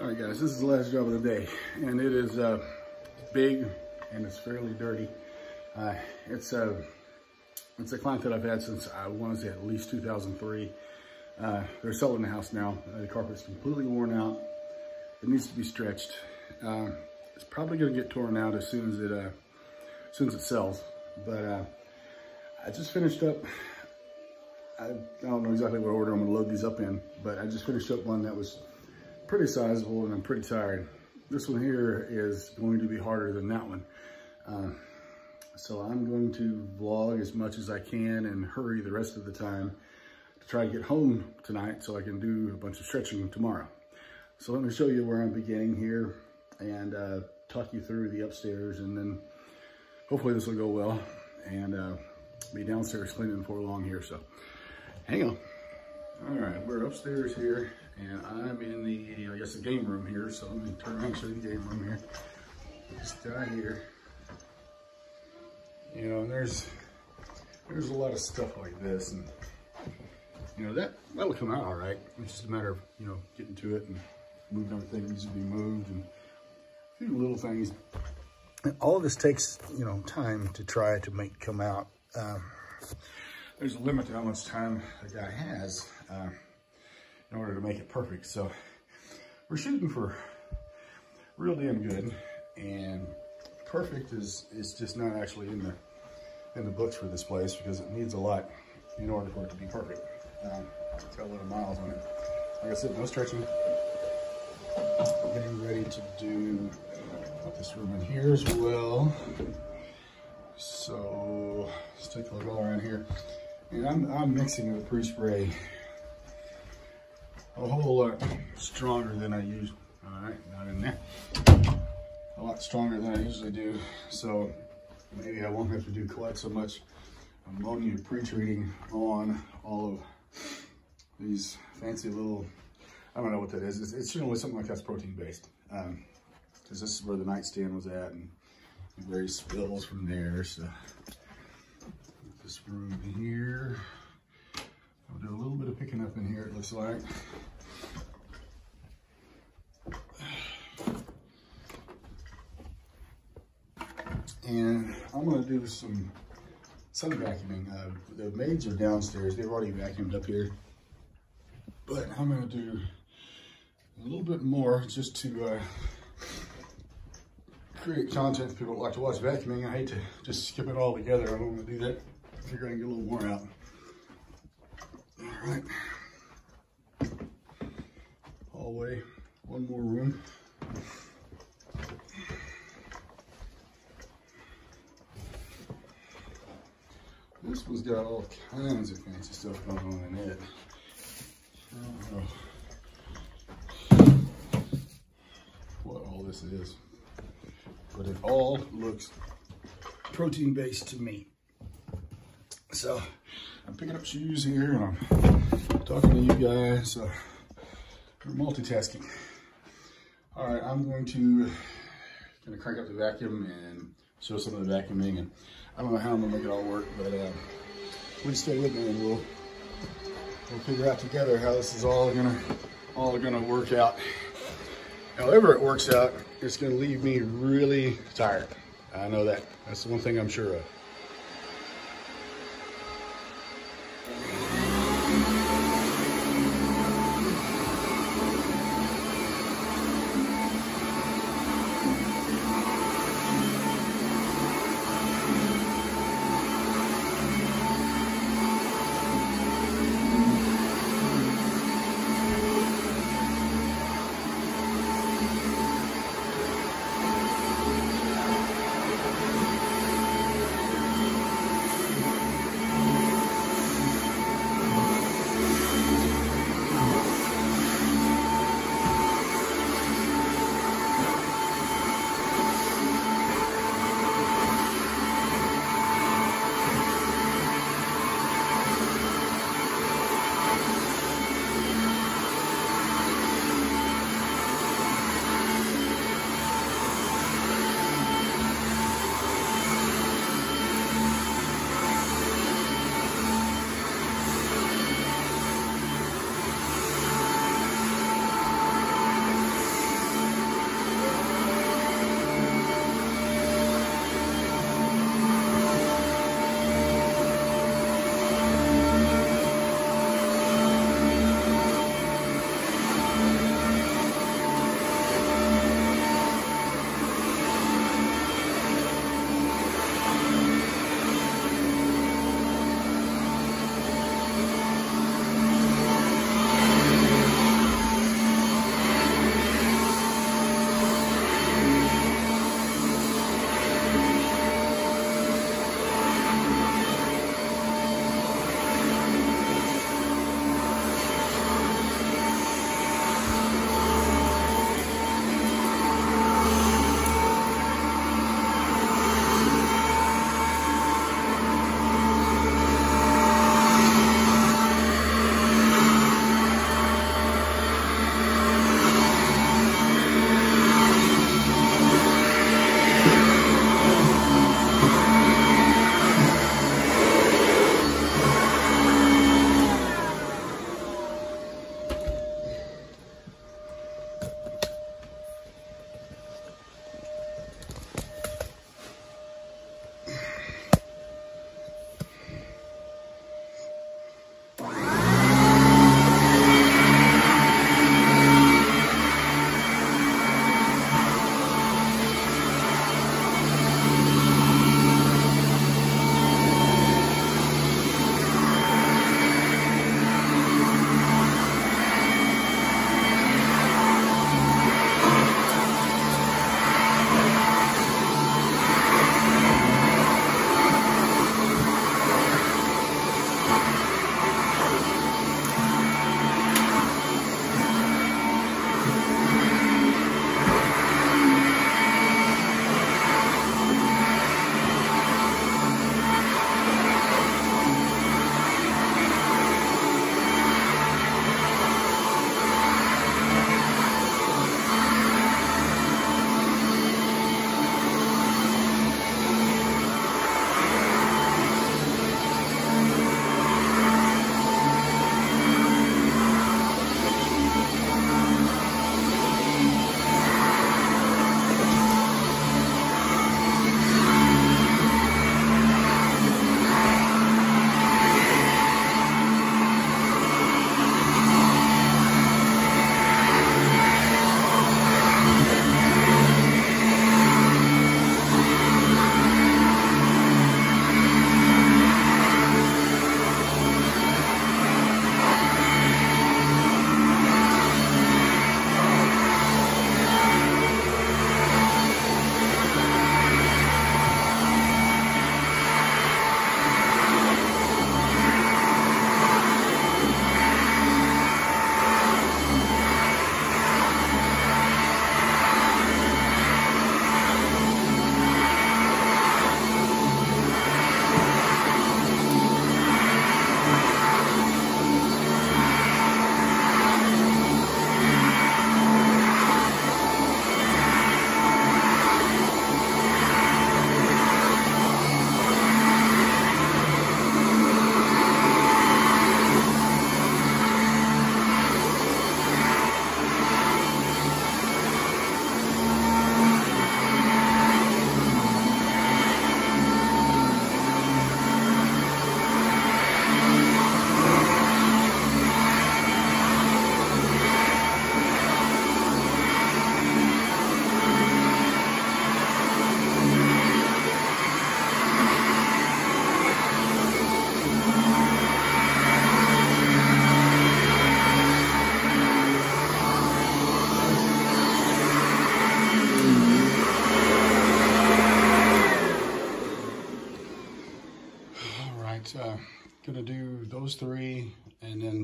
All right, guys, this is the last job of the day, and it is uh, big and it's fairly dirty. Uh, it's a uh, it's a client that I've had since I want to say at least 2003. Uh, they're selling the house now. Uh, the carpet's completely worn out. It needs to be stretched. Uh, it's probably going to get torn out as soon as it uh, as soon as it sells. But uh, I just finished up. I, I don't know exactly what order I'm going to load these up in, but I just finished up one that was pretty sizable and I'm pretty tired. This one here is going to be harder than that one. Uh, so I'm going to vlog as much as I can and hurry the rest of the time to try to get home tonight so I can do a bunch of stretching tomorrow. So let me show you where I'm beginning here and uh, talk you through the upstairs and then hopefully this will go well and uh, be downstairs cleaning for long here. So hang on. All right, we're upstairs here and I'm in the, I guess the game room here. So let me turn around and show the game room here. This guy here. You know, and there's, there's a lot of stuff like this and you know, that, that'll come out all right. It's just a matter of, you know, getting to it and moving everything needs to be moved and a few little things. And all of this takes, you know, time to try to make come out. Um, there's a limit to how much time a guy has. Uh, in order to make it perfect. So we're shooting for real damn good and perfect is, is just not actually in the, in the books for this place because it needs a lot in order for it to be perfect. Um, it's got a lot of miles on it. Like I said, no stretching. Getting ready to do put this room in here as well. So let's take a look all around here. And I'm, I'm mixing the pre-spray a whole lot stronger than I use. All right, not in there. A lot stronger than I usually do. So maybe I won't have to do quite so much ammonia pre-treating on all of these fancy little, I don't know what that is. It's, it's generally something like that's protein based. Um, Cause this is where the nightstand was at and various spills from there. So this room here. I'll do a little bit of picking up in here, it looks like. And I'm gonna do some some vacuuming. Uh, the maids are downstairs. They've already vacuumed up here. But I'm gonna do a little bit more just to uh, create content for people that like to watch vacuuming. I hate to just skip it all together. I don't wanna do that. Figure I can get a little more out. All right. Hallway, one more room. This one's got all kinds of fancy stuff going on in it. Oh. what all this is. But it all looks protein based to me. So I'm picking up shoes here and I'm talking to you guys. So we're multitasking. All right, I'm going to gonna crank up the vacuum and show some of the vacuuming and I don't know how I'm gonna make it all work, but uh, please stay with me and we'll we'll figure out together how this is all gonna all gonna work out. However it works out, it's gonna leave me really tired. I know that. That's the one thing I'm sure of.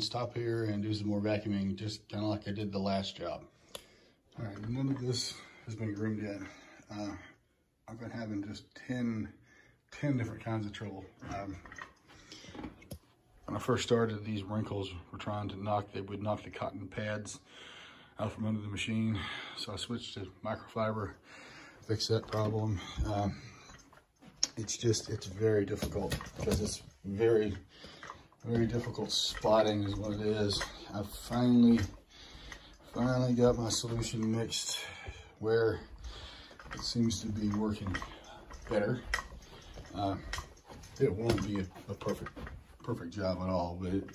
Stop here and do some more vacuuming, just kind of like I did the last job. All right, none of this has been groomed yet. Uh, I've been having just 10, 10 different kinds of trouble. Um, when I first started, these wrinkles were trying to knock, they would knock the cotton pads out from under the machine. So I switched to microfiber, fix that problem. Um, it's just, it's very difficult because it's very, very difficult spotting is what it is. I finally, finally got my solution mixed where it seems to be working better. Uh, it won't be a, a, perfect, perfect job at all, but it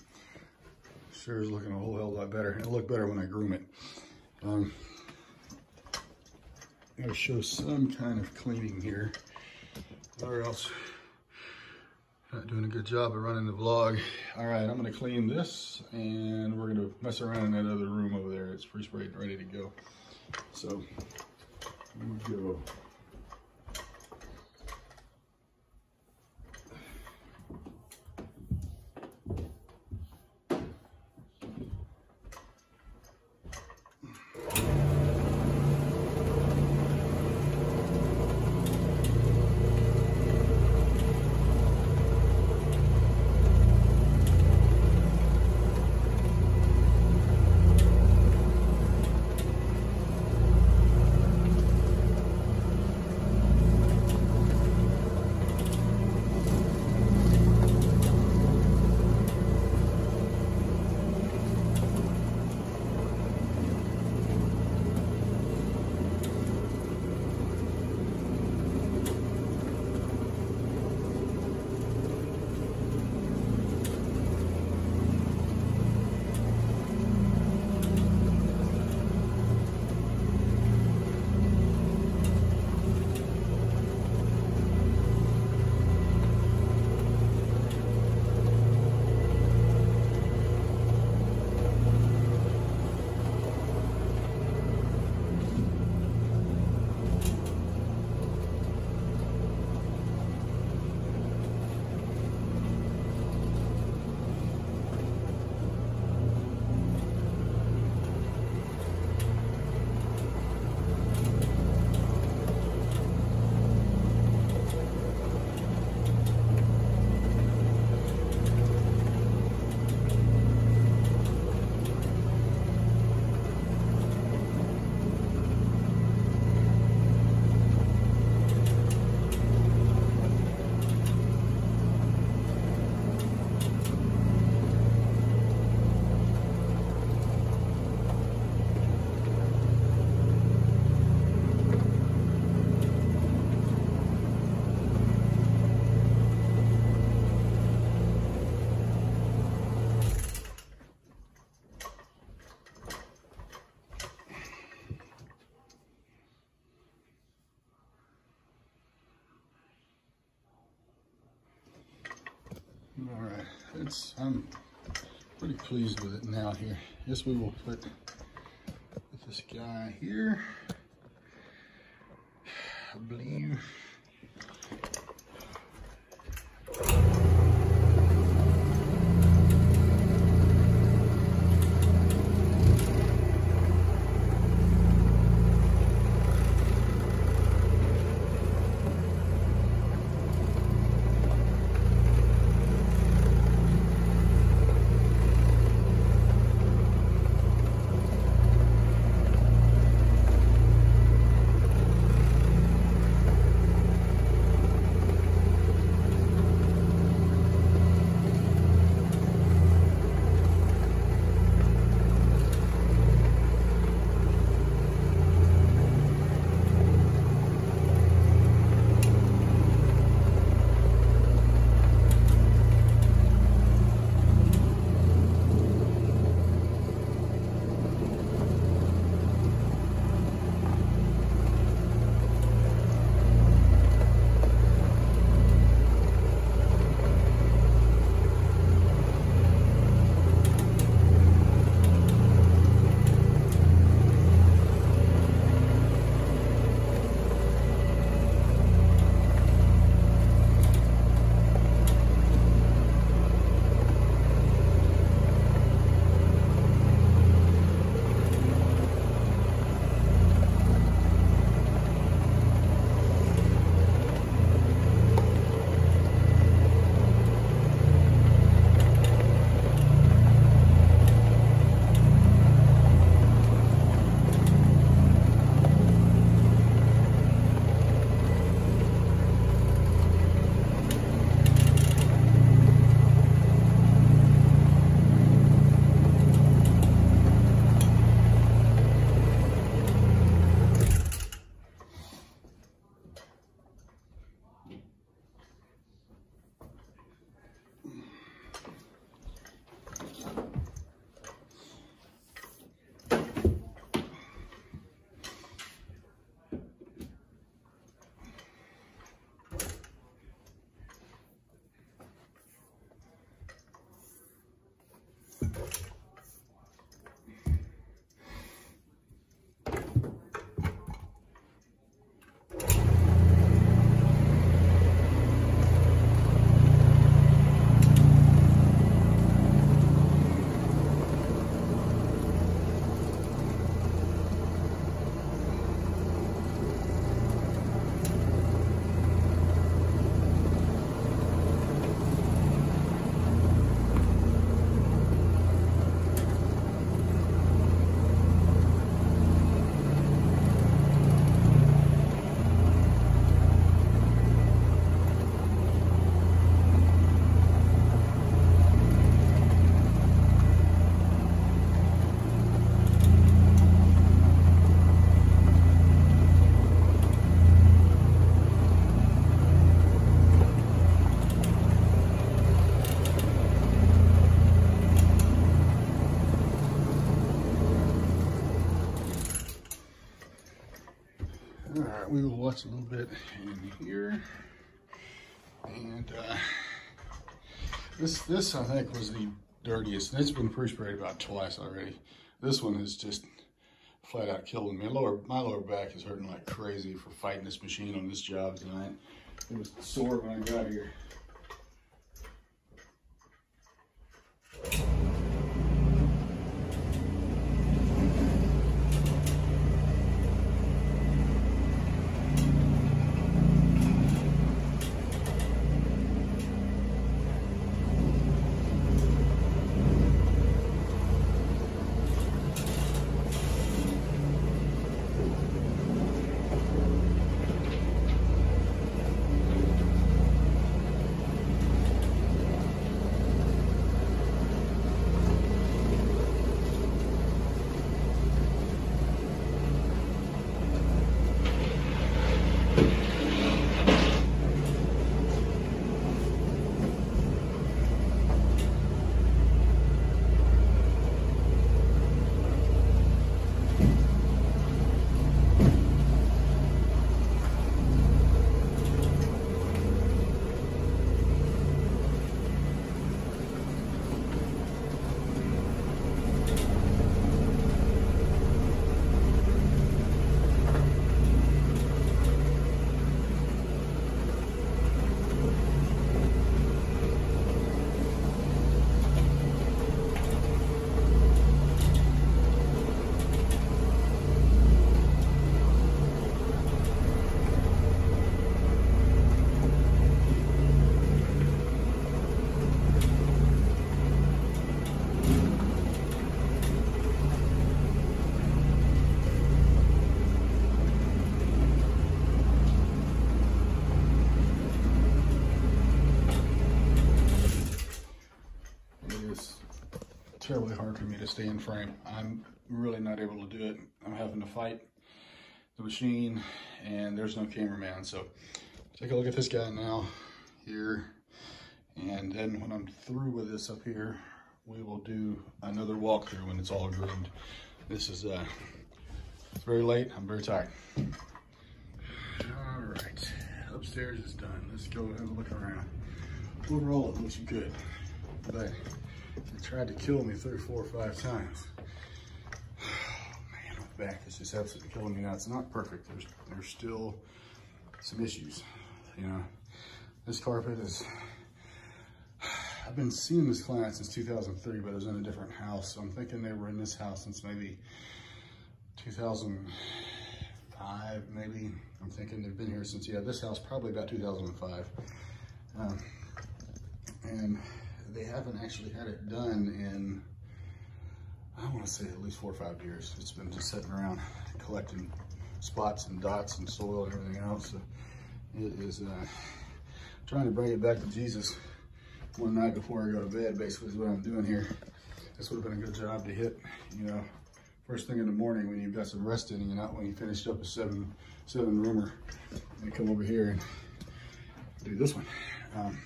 sure is looking a whole hell of a lot better. It'll look better when I groom it. Um, gonna show some kind of cleaning here or else not doing a good job of running the vlog. All right, I'm gonna clean this and we're gonna mess around in that other room over there. It's pre-sprayed and ready to go. So, here we go. All right, it's I'm pretty pleased with it now here. Yes, we will put this guy here. I believe a little bit in here. And uh, this, this I think was the dirtiest. And it's been pre-sprayed about twice already. This one is just flat out killing me. Lower, my lower back is hurting like crazy for fighting this machine on this job tonight. It was sore when I got here. Stay in frame. I'm really not able to do it. I'm having to fight the machine and there's no cameraman. So take a look at this guy now here. And then when I'm through with this up here, we will do another walkthrough when it's all groomed. This is, uh, it's very late. I'm very tired. All right, upstairs is done. Let's go have a look around. Overall, it looks good, but they tried to kill me three, four, five times. Oh, man, my back is just absolutely killing me now. It's not perfect. There's, there's still some issues. You know, this carpet is, I've been seeing this client since 2003, but it was in a different house. So I'm thinking they were in this house since maybe 2005, maybe. I'm thinking they've been here since, yeah, this house probably about 2005. Um, and they haven't actually had it done in, I want to say at least four or five years. It's been just sitting around collecting spots and dots and soil and everything else. So it is uh, trying to bring it back to Jesus one night before I go to bed, basically is what I'm doing here. This would have been a good job to hit, you know, first thing in the morning when you've got some rest in you, not when you finished up a seven, seven roomer and come over here and do this one. Um,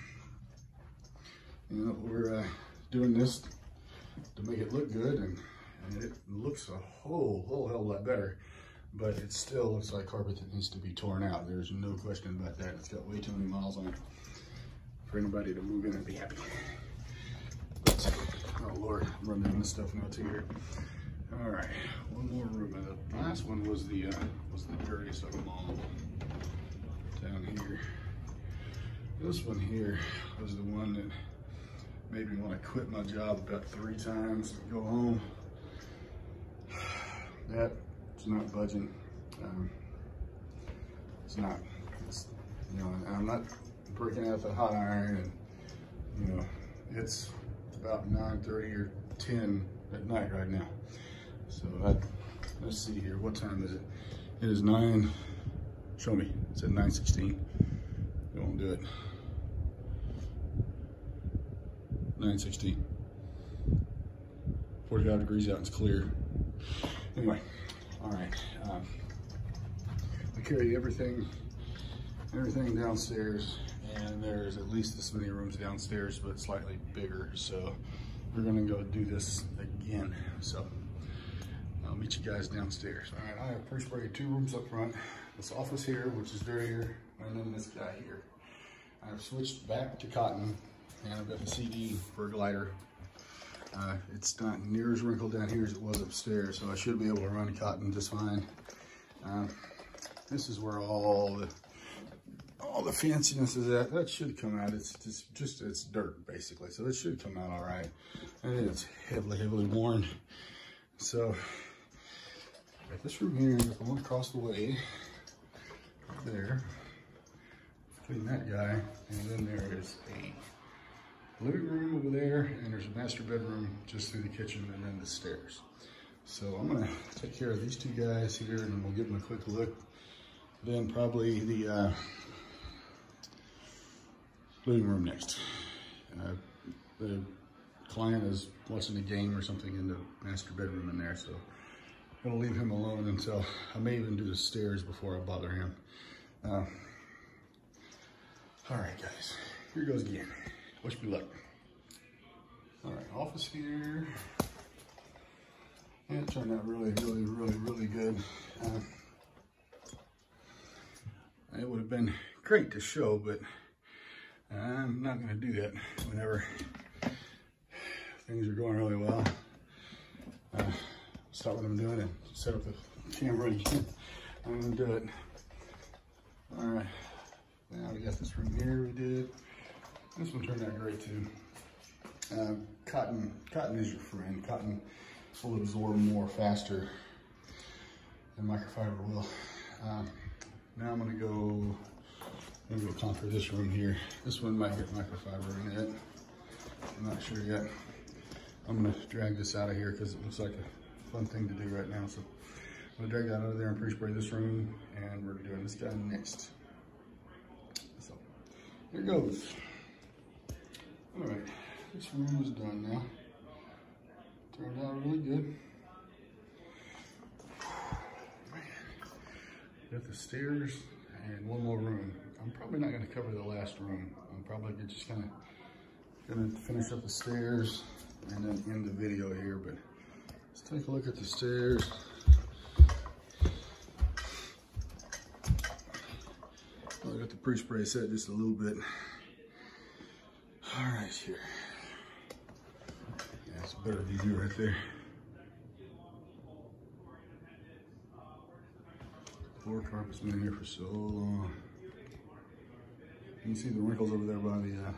know, we're uh, doing this to make it look good and, and, it looks a whole, whole hell of a lot better, but it still looks like carpet that needs to be torn out. There's no question about that. It's got way too many miles on it for anybody to move in and be happy. But, oh Lord, I'm running this stuff now too here. All right, one more room. The last one was the uh, was the dirtiest of them all down here. This one here was the one that me want to quit my job about three times go home. That's not budging. Um, it's not, it's, you know, I'm not breaking out the hot iron and, you know, it's about 9.30 or 10 at night right now. So I, let's see here, what time is it? It is nine, show me, it's at 9.16. It won't do it. 916. 45 degrees out, and it's clear. Anyway, all right. Um, I carry everything, everything downstairs, and there's at least this many rooms downstairs, but slightly bigger. So we're gonna go do this again. So I'll meet you guys downstairs. All right, I have pre-sprayed two rooms up front. This office here, which is dirtier, and then this guy here. I've switched back to cotton, and I've got the CD for a glider. Uh, it's not near as wrinkled down here as it was upstairs, so I should be able to run cotton just fine. Uh, this is where all the all the fanciness is at. That should come out. It's just, just it's dirt basically, so it should come out all right. And it's heavily, heavily worn. So this room here, got the one across the way, there. Clean that guy, and then there is a living room over there, and there's a master bedroom just through the kitchen and then the stairs. So I'm gonna take care of these two guys here and then we'll give them a quick look. Then probably the uh, living room next. Uh, the client is watching a game or something in the master bedroom in there, so I'm gonna leave him alone until, I may even do the stairs before I bother him. Uh, all right, guys, here goes again. Wish me luck. All right, office here. Yeah, it turned out really, really, really, really good. Uh, it would have been great to show, but I'm not gonna do that whenever things are going really well. Uh, stop what I'm doing and set up the camera again. I'm gonna do it. All right, now we got this room here we did. This one turned out great too. Uh, cotton, cotton is your friend. Cotton will absorb more faster than microfiber will. Um, now I'm gonna go, I'm gonna go conquer this room here. This one might get microfiber in it. I'm not sure yet. I'm gonna drag this out of here because it looks like a fun thing to do right now. So I'm gonna drag that out of there and pre-spray this room and we're doing this guy next. So here goes. All right, this room is done now. Turned out really good. Got the stairs and one more room. I'm probably not gonna cover the last room. I'm probably just gonna, gonna finish up the stairs and then end the video here, but let's take a look at the stairs. I got the pre-spray set just a little bit. Here. That's better view right there. Floor carpet's been here for so long. You can see the wrinkles over there by the uh,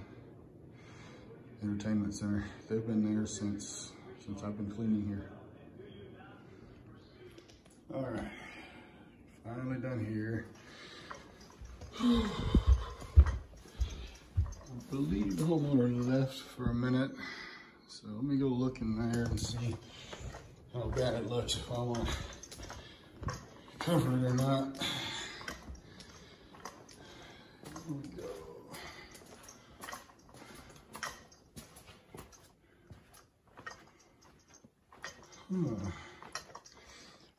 entertainment center. They've been there since since I've been cleaning here. All right, finally done here. Believe the homeowner left for a minute. So let me go look in there and see how bad it looks, if I want to cover it or not. Here we go. Hmm.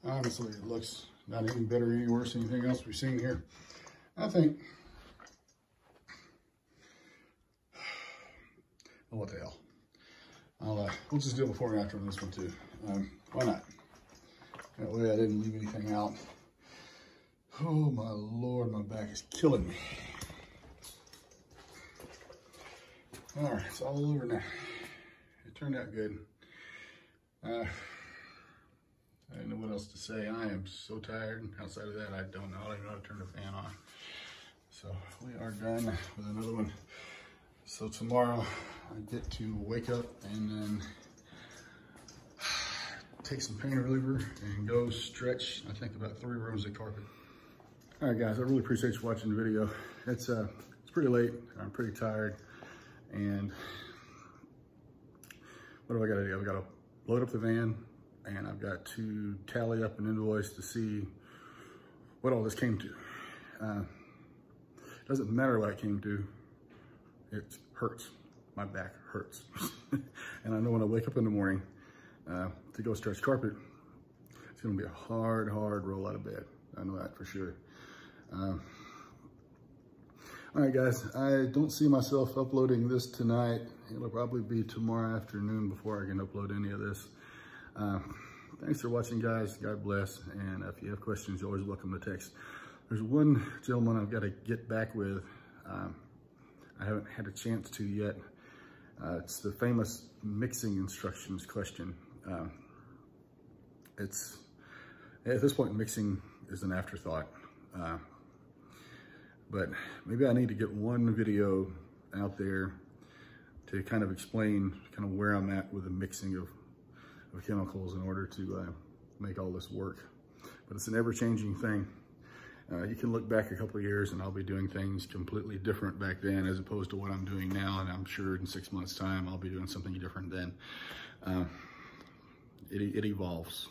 Honestly, it looks not any better, any worse anything else we've seen here. I think, oh, what the hell. I'll, uh, we'll just do before and after on this one too. Um, why not? That way I didn't leave anything out. Oh my Lord, my back is killing me. All right, it's all over now. It turned out good. Uh, I don't know what else to say. I am so tired. Outside of that, I don't know. I don't know how to turn the fan on. So we are done with another one. So tomorrow I get to wake up and then take some pain reliever and go stretch, I think about three rooms of carpet. All right guys, I really appreciate you watching the video. It's uh, it's pretty late, I'm pretty tired. And what do I gotta do? I've gotta load up the van and I've got to tally up an invoice to see what all this came to. Uh, doesn't matter what it came to, it hurts. My back hurts. and I know when I wake up in the morning uh, to go stretch carpet, it's gonna be a hard, hard roll out of bed. I know that for sure. Um, all right, guys, I don't see myself uploading this tonight. It'll probably be tomorrow afternoon before I can upload any of this. Uh, thanks for watching, guys. God bless. And if you have questions, you're always welcome to text. There's one gentleman I've got to get back with. Um, I haven't had a chance to yet. Uh, it's the famous mixing instructions question. Um, it's, at this point, mixing is an afterthought. Uh, but maybe I need to get one video out there to kind of explain kind of where I'm at with the mixing of, of chemicals in order to uh, make all this work. But it's an ever-changing thing. Uh, you can look back a couple of years and I'll be doing things completely different back then as opposed to what I'm doing now. And I'm sure in six months time, I'll be doing something different then. Uh, it, it, evolves.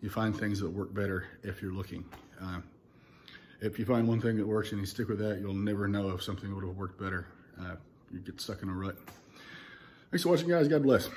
You find things that work better if you're looking. Uh, if you find one thing that works and you stick with that, you'll never know if something would have worked better. Uh, you get stuck in a rut. Thanks for watching, guys. God bless.